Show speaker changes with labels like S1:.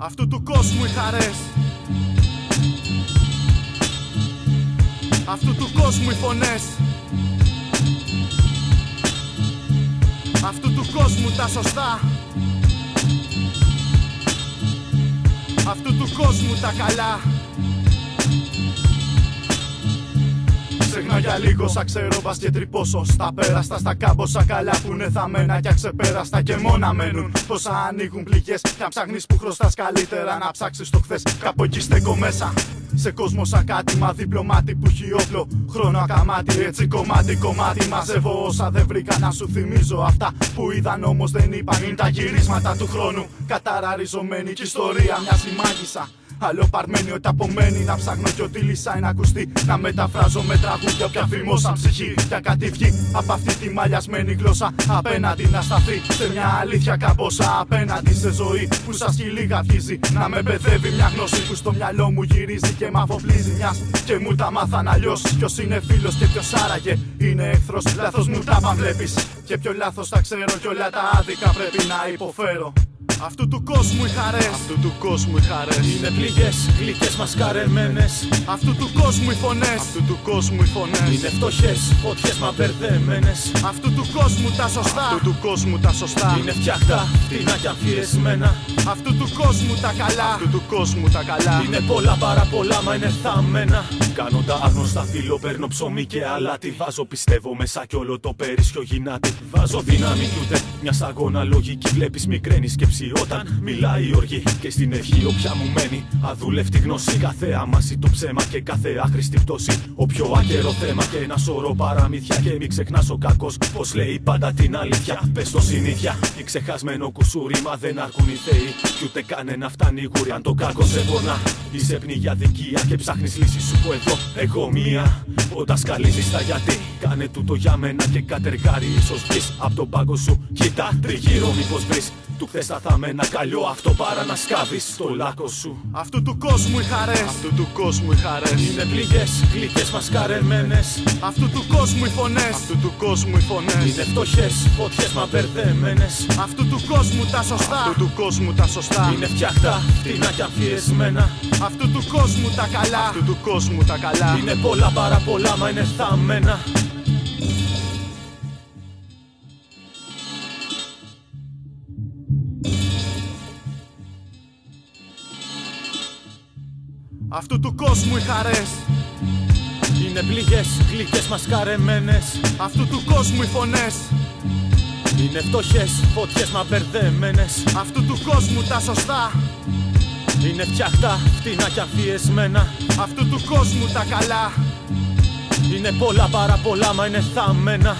S1: Αυτού του κόσμου οι χαρές. Αυτού του κόσμου οι φωνές. Αυτού του κόσμου τα σωστά. Αυτού του κόσμου τα καλά Ξέχνα για λίγος, σαν ξέρω πας και τρυπώσω Στα πέραστα, στα κάμποσα καλά που είναι θαμμένα και αξεπέραστα και μόνα μένουν. Πόσα ανοίγουν πληγές κι αν ψάχνεις που χρωστάς καλύτερα να ψάξεις το χθες. Κάπου εκεί στέκω μέσα. Σε κόσμο σαν κάτι, μα διπλωμάτι που έχει όπλο. Χρόνο ακαμάτι, έτσι κομμάτι, κομμάτι. Μαζεύω όσα δεν βρήκα να σου θυμίζω. Αυτά που είδαν όμως δεν είπαν. Είναι τα γυρίσματα του χρόνου. Καταραριζωμένη κι ιστορία μοιάζει μάγισσα. Άλλο παρμένει ότι απομένει να ψάχνω κι ό,τι λύσα είναι ακουστή. Να μεταφράζω με τραγούδια όποια φημόσα ψυχή. Για κάτι βγει από αυτή τη μαλλιασμένη γλώσσα. Απέναντι να σταθεί σε μια αλήθεια καμπόσα. Απέναντι σε ζωή που σας λίγα αρχίζει. Να με παιδεύει μια γνώση που στο μυαλό μου γυρίζει και μ' αφοπλίζει μιας. Και μου τα μάθαν αλλιώς. Ποιος είναι φίλος και ποιος άραγε είναι εχθρός. Λάθος μου τα παν βλέπεις. Και ποιο λάθος θα ξέρω κι όλα τα άδικα πρέπει να υποφέρω. Αυτού του κόσμου οι χαρές.
S2: Αυτού του κόσμου οι χαρές.
S1: Είναι πληγές, γλυκές μασκαρεμένες. Αυτού του κόσμου οι φωνές.
S2: Αυτού του κόσμου οι φωνές.
S1: Είναι φτωχές, φωτιές μα μπερδεμένε. Αυτού του κόσμου τα σωστά.
S2: Αυτού του κόσμου τα σωστά.
S1: Είναι φτιάχτα, φτηνά και αμφιεσμένα. Αυτού του κόσμου τα καλά.
S2: Αυτού του κόσμου τα καλά.
S1: Είναι πολλά παρά πολλά, μα είναι θαμμένα. Κάνω τα άγνωστα φίλο, παίρνω ψωμί και αλάτι. Βάζω πιστεύω μέσα κι όλο το περίσσιο γυνάτι. Βάζω δύναμη κι ούτε μια σταγόνα λογική. Βλέπεις μικραίνει σκέψη όταν μιλάει η οργή και στην ευχή όποια μου μένει αδούλευτη γνώση. Κάθε άμαση το ψέμα και κάθε άχρηστη πτώση. Όποιο άκερο θέμα και ένα σωρό παραμύθια. Και μην ξεχνάς ο κακός πως λέει πάντα την αλήθεια. Πες το συνήθεια, η ξεχασμένο κουσούρι. Μα δεν αρκούν οι θεοί, κι ούτε κανένα φτάνει γούρι. Αν το κακό σε πονά, είσαι πνιγιά δικία και ψάχνεις λύση σου που εδώ. Εγώ μία, όταν σκαλίζεις τα γιατί. Κάνε τούτο για μένα και κατεργάρι. ίσως βγεις από τον πάγκο σου. Κοίτα τριγύρω, μήπως βρεις του χθες θα θα με ένα καλιό αυτό παρά να σκάβεις στο λάκκο σου. Αυτού του κόσμου οι χαρές.
S2: Αυτού του κόσμου οι χαρές.
S1: Είναι πληγές, γλυκές μασκαρεμένες. Αυτού του κόσμου οι φωνές.
S2: Αυτού του κόσμου οι φωνές.
S1: Είναι φτωχές, φωτιές μα μπερδεμένες. Αυτού του κόσμου τα σωστά.
S2: Αυτού του κόσμου τα σωστά.
S1: Είναι φτιάχτα, φτηνά και αμφιεσμένα. Αυτού του κόσμου τα καλά.
S2: Αυτού του κόσμου τα καλά.
S1: Είναι πολλά παρά πολλά, μα είναι θαμμένα. Αυτού του κόσμου οι χαρές. Είναι πληγές, γλυκές μασκαρεμένες. Αυτού του κόσμου οι φωνές. Είναι φτωχές, φωτιές μα μπερδεμένες. Αυτού του κόσμου τα σωστά Είναι φτιάχτα, φτηνά και αφιεσμένα. Αυτού του κόσμου τα καλά. Είναι πολλά παρά πολλά μα είναι θαμμένα